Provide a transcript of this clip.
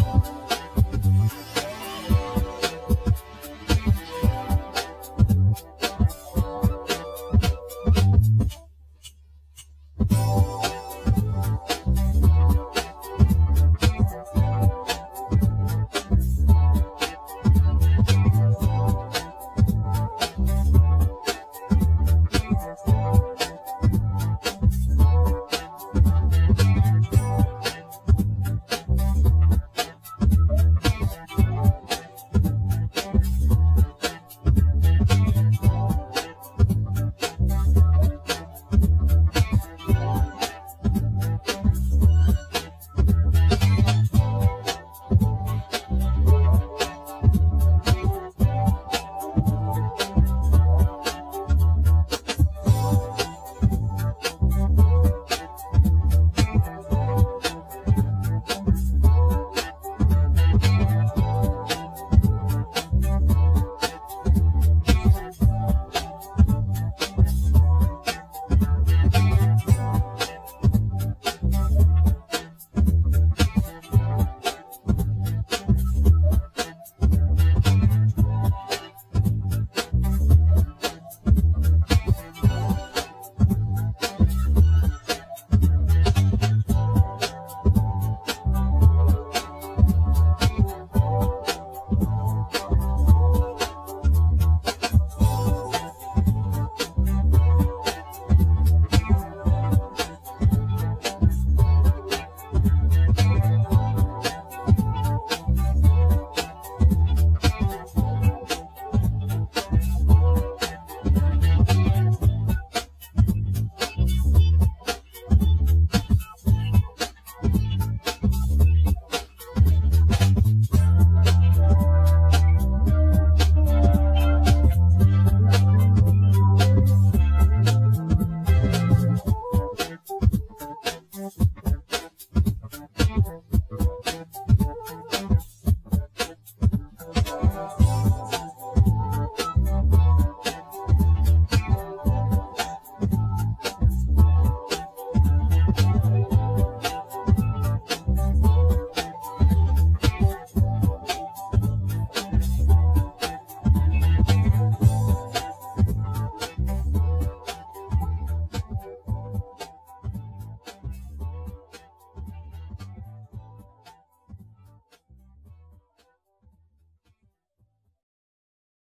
you.